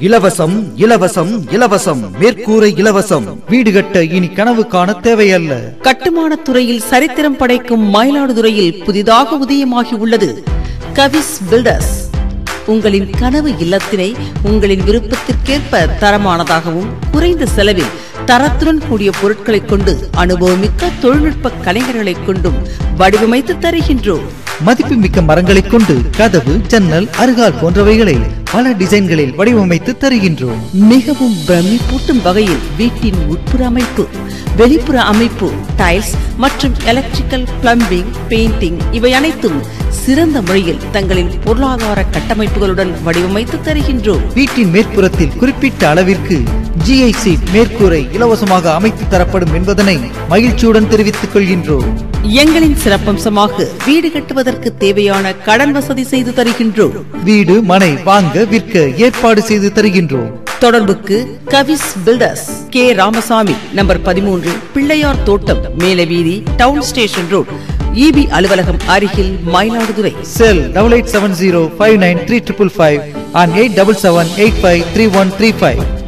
இலவசம் இலவசம் இலவசம். மேற்கூரை இலவசம். வீடு கட்ட இனி கனவு காண தேவையல்ல. கட்டுமானத் துறையில் சரித்திரம் படைக்கும் மயிலாடுதுறையில் புதிதாக உதயமாகி உள்ளது கவிஸ் பில்டர்ஸ். உங்களின் கனவு இல்லத்தினை உங்களின் விருப்பத்திற்கேற்ப தரமானதாகவும் குறைந்த செலவில் தரத்துடன் கூடிய பொருட்களைக் கொண்டு அனுபவமிக்க தொழில்நுட்ப கலைஞர்களைக் கொண்டும் வடிவமைத்து தருகின்றோம். மதிப்புமிக்க மரங்களைக் கொண்டு கதவு ஜன்னல் அருகால் போன்றவைகளை பல டிசைன்களில் வடிவமைத்து தருகின்றோம். மிகவும் பிரமிப்பூட்டும் வகையில் வீட்டின் உட்புற அமைப்பு வெளிப்புற அமைப்பு டைல்ஸ் மற்றும் எலக்ட்ரிக்கல் பிளம்பிங் பெயிண்டிங் இவை அனைத்தும் சிறந்த முறையில் தங்களின் பொருளாதார கட்டமைப்புகளுடன் வடிவமைத்து தருகின்றோம். வீட்டின் மேற்புறத்தில் குறிப்பிட்ட அளவிற்கு ஜிஐசி மேற்கூரை இலவசமாக அமைத்து தரப்படும் என்பதனை மகிழ்ச்சியுடன் தெரிவித்துக் கொள்கின்றோம். எங்களின் சிறப்பம்சமாக வீடு கட்டுவதற்கு தேவையான கடன் வசதி செய்து தருகின்றோம். வீடு மனை வாங்க விற்க ஏற்பாடு செய்து தருகின்றோம். தொடர்புக்கு Kavis builders K. Ramasamy number பதிமூன்று பிள்ளையார் தோட்டம் மேலவீதி டவுன் ஸ்டேஷன் ரோட் இபி அலுவலகம் அருகில் Mayiladuthurai. Cell double eight seven zero five nine three triple five and eight double seven eight five three one three five.